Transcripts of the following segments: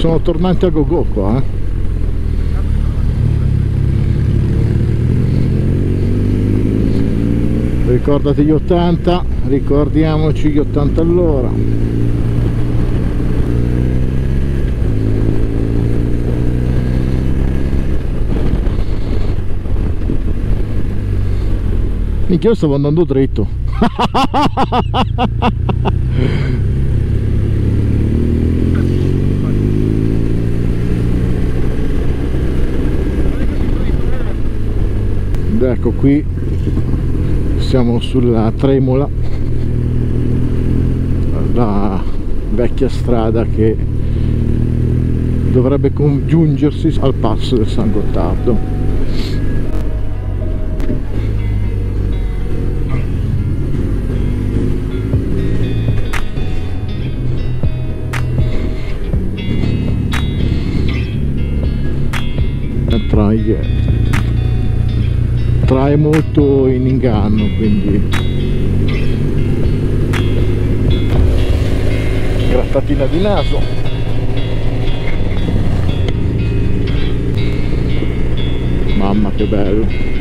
sono tornanti a go-go qua eh. ricordati gli 80 ricordiamoci gli 80 all'ora Minchia io stavo andando dritto Ed ecco qui siamo sulla Tremola la vecchia strada che dovrebbe congiungersi al passo del San Gottardo. Trae trae molto in inganno quindi. Grattatina di naso. Mamma che bello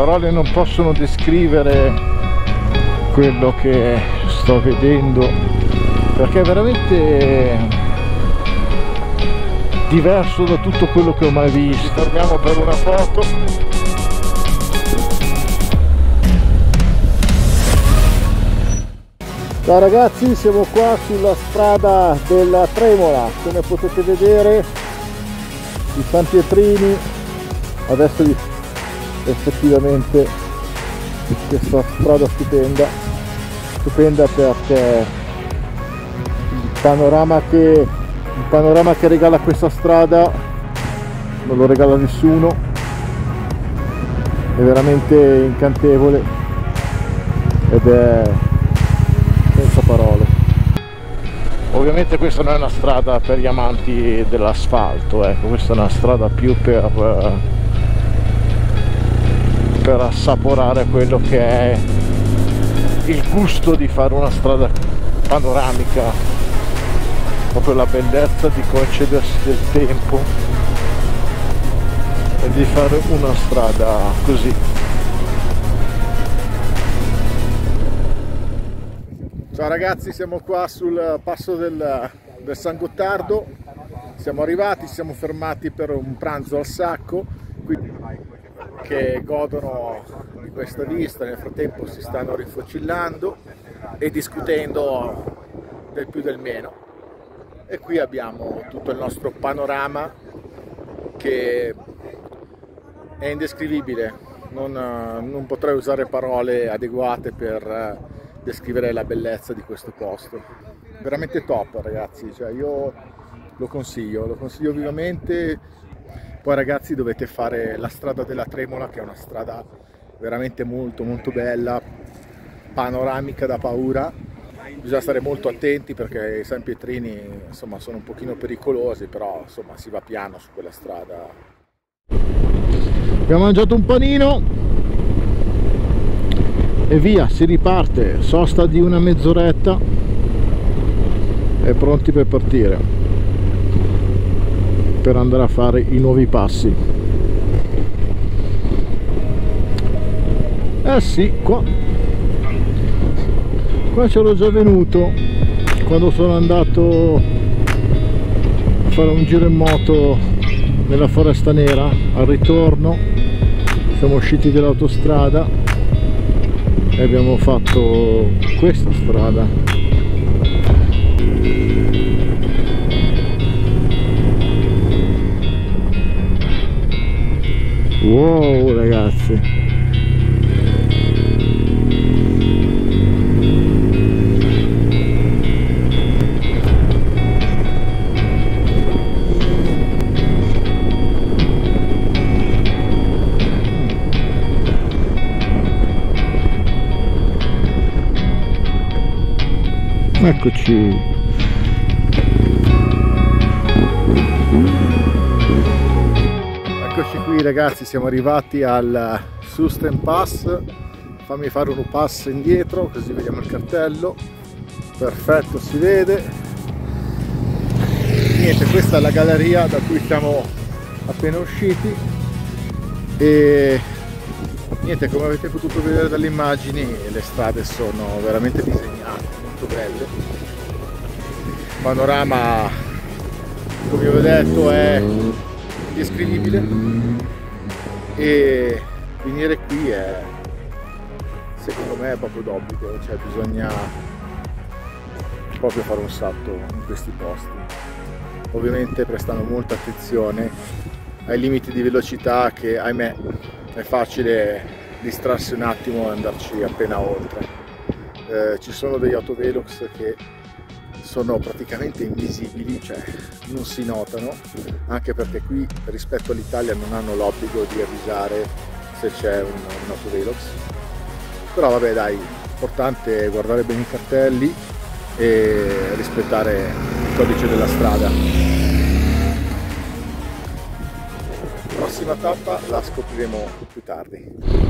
parole non possono descrivere quello che sto vedendo perché è veramente diverso da tutto quello che ho mai visto. Torniamo per una foto. Ciao ragazzi siamo qua sulla strada della Tremola. Come potete vedere i San Pietrini adesso effettivamente questa strada stupenda stupenda perché il panorama che il panorama che regala questa strada non lo regala nessuno. È veramente incantevole ed è senza parole. Ovviamente questa non è una strada per gli amanti dell'asfalto ecco questa è una strada più per per assaporare quello che è il gusto di fare una strada panoramica. Proprio la bellezza di concedersi del tempo e di fare una strada così. Ciao ragazzi, siamo qua sul passo del, del, San Gottardo, siamo arrivati, siamo fermati per un pranzo al sacco, che godono di questa vista, nel frattempo si stanno rifocillando e discutendo del più del meno. E qui abbiamo tutto il nostro panorama che è indescrivibile, non, non potrei usare parole adeguate per descrivere la bellezza di questo posto. Veramente top ragazzi, cioè io lo consiglio, lo consiglio vivamente. Poi ragazzi dovete fare la strada della Tremola che è una strada veramente molto molto bella, panoramica da paura. Bisogna stare molto attenti perché i San Pietrini insomma, sono un pochino pericolosi, però insomma si va piano su quella strada. Abbiamo mangiato un panino, e via si riparte sosta di una mezz'oretta e pronti per partire per andare a fare i nuovi passi. Eh sì qua. Qua c'ero già venuto quando sono andato a fare un giro in moto nella foresta nera. Al ritorno siamo usciti dall'autostrada e abbiamo fatto questa strada wow ragazzi Eccoci. Ragazzi, siamo arrivati al Susten Pass. Fammi fare un pass indietro così vediamo il cartello. Perfetto, si vede. Niente, questa è la galleria da cui siamo appena usciti e niente come avete potuto vedere dalle immagini le strade sono veramente disegnate molto belle panorama come vi ho detto è indescrivibile e venire qui è secondo me è proprio d'obbligo cioè bisogna proprio fare un salto in questi posti ovviamente prestando molta attenzione ai limiti di velocità che ahimè è facile distrarsi un attimo e andarci appena oltre. Eh, ci sono degli autovelox che sono praticamente invisibili, cioè non si notano, anche perché qui rispetto all'Italia non hanno l'obbligo di avvisare se c'è un, un autovelox. Però vabbè dai, l'importante è guardare bene i cartelli e rispettare il codice della strada. prossima tappa la scopriremo più tardi.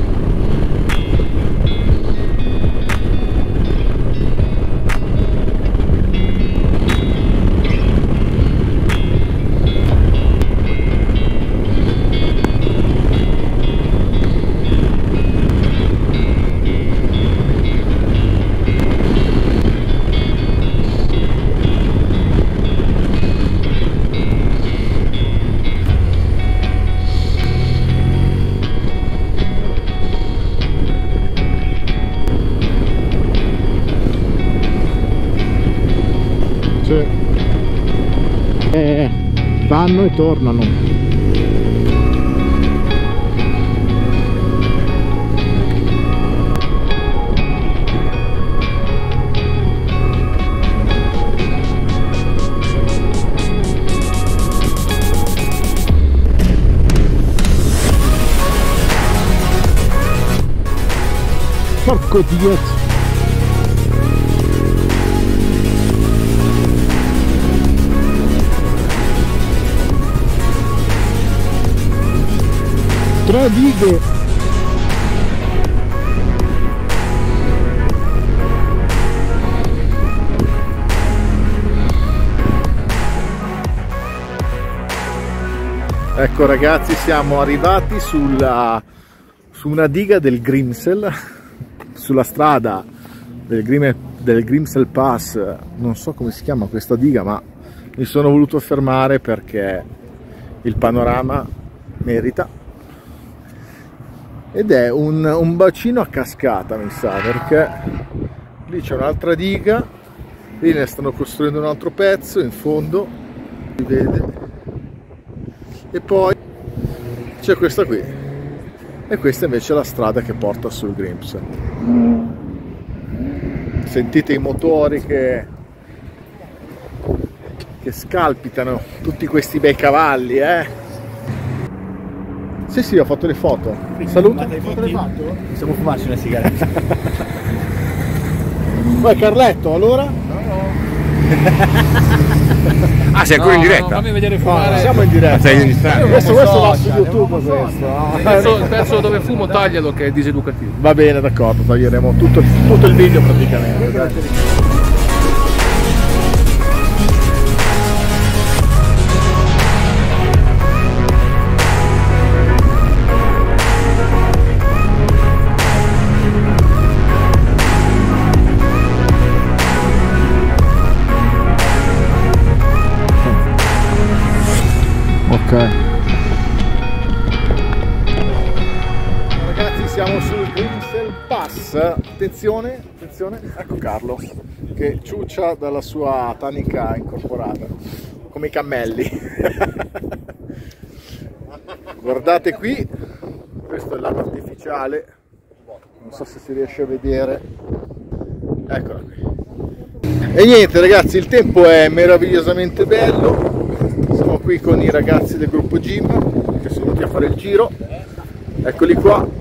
Vanno e tornano. Porco Dio dighe ecco ragazzi siamo arrivati sulla, su una diga del Grimsel sulla strada del, Grim, del Grimsel Pass. Non so come si chiama questa diga ma mi sono voluto fermare perché il panorama merita ed è un, un bacino a cascata mi sa perché lì c'è un'altra diga lì ne stanno costruendo un altro pezzo in fondo si vede. E poi c'è questa qui. E questa invece è la strada che porta sul Grimps. Sentite i motori che che scalpitano tutti questi bei cavalli eh sì, sì, ho fatto le foto. Saluto. Foto le fatto? Possiamo fumarci una sigaretta. Poi Carletto, allora? No, no. ah, sei ancora no, in diretta? No, fammi vedere fumare. No, siamo in diretta. Ma sei in strada. Questo, questo va su YouTube questo. Il pezzo, il pezzo dove fumo taglialo che è diseducativo. Va bene, d'accordo, taglieremo tutto, tutto il video praticamente. Ragazzi attenzione, attenzione, ecco Carlo che ciuccia dalla sua tanica incorporata, come i cammelli. Guardate qui, questo è il lago artificiale, non so se si riesce a vedere, eccola qui. E niente ragazzi, il tempo è meravigliosamente bello, qui con i ragazzi del gruppo gym che sono venuti a fare il giro. Eccoli qua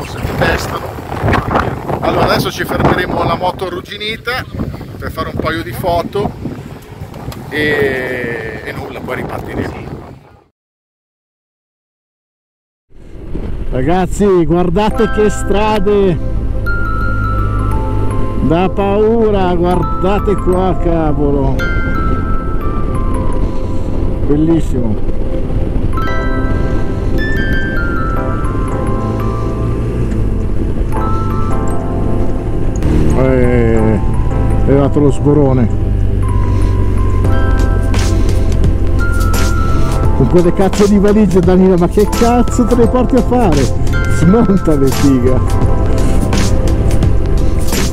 forse mi testano Allora adesso ci fermeremo alla moto arrugginita per fare un paio di foto e, e nulla, poi ripartiremo. Ragazzi, guardate che strade da paura, guardate qua, cavolo. Bellissimo. È arrivato lo sborone. Con quelle cazzo di valigie Danilo, ma che cazzo te le porti a fare? Smontale figa.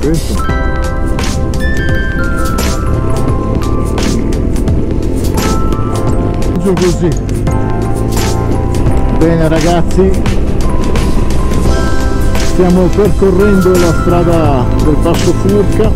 Questo. Giù così. Bene ragazzi, stiamo percorrendo la strada del Passo Furca.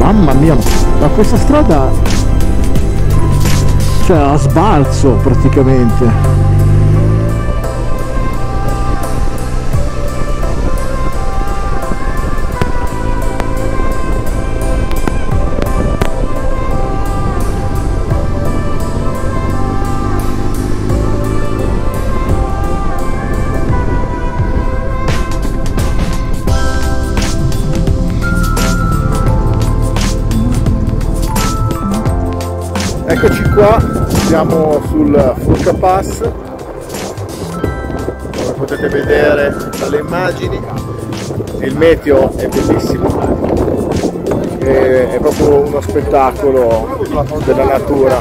Mamma mia ma questa strada cioè a sbalzo praticamente Eccoci qua, siamo sul Furca Pass, come potete vedere dalle immagini, il meteo è bellissimo, è proprio uno spettacolo della natura,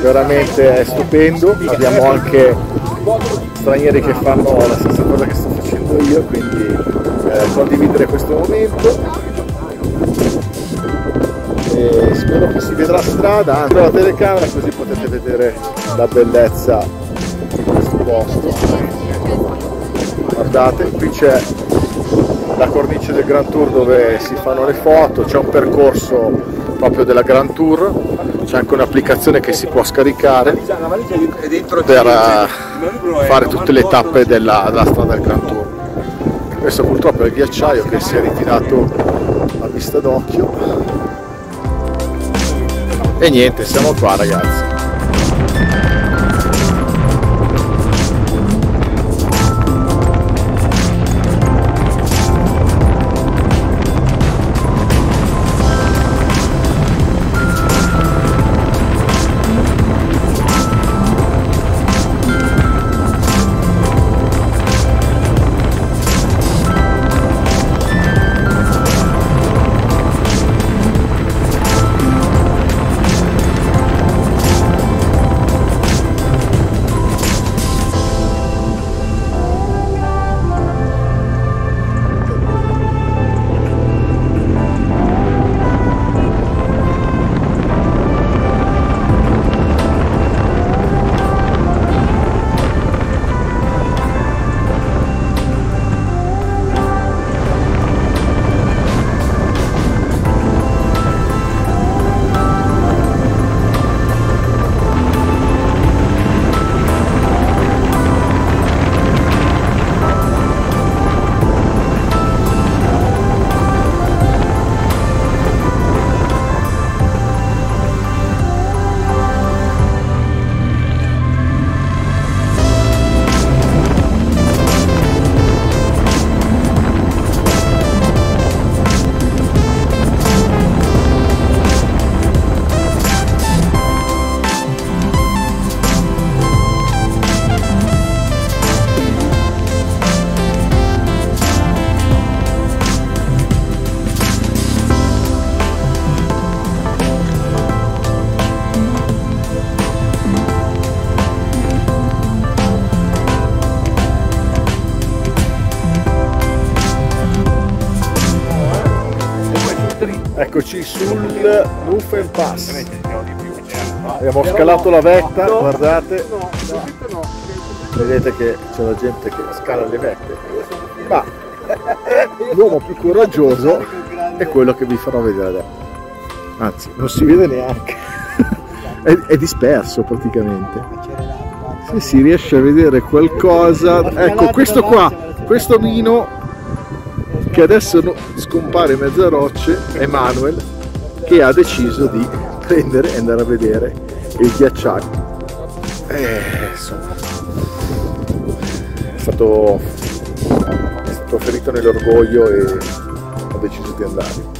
veramente è stupendo, abbiamo anche stranieri che fanno la stessa cosa che sto facendo io, quindi eh, condividere questo momento e spero che si vedrà strada anche la telecamera così potete vedere la bellezza di questo posto. Guardate qui c'è la cornice del Grand Tour dove si fanno le foto c'è un percorso proprio della Grand Tour c'è anche un'applicazione che si può scaricare per eh, fare tutte le tappe della, della strada del Grand Tour. Questo purtroppo è il ghiacciaio che si è ritirato a vista d'occhio e niente siamo qua ragazzi Eccoci sul Muffen Pass. Abbiamo scalato la vetta, guardate. Vedete che c'è la gente che scala le vette. Ma l'uomo più coraggioso è quello che vi farò vedere adesso. Anzi, non si vede neanche, è, è disperso praticamente. Se si riesce a vedere qualcosa, ecco questo qua, questo mino che adesso no- scompare in mezzo a rocce è Manuel che ha deciso di prendere e andare a vedere il ghiacciaio. Eh, insomma, è stato, è stato ferito nell'orgoglio e ho deciso di andare.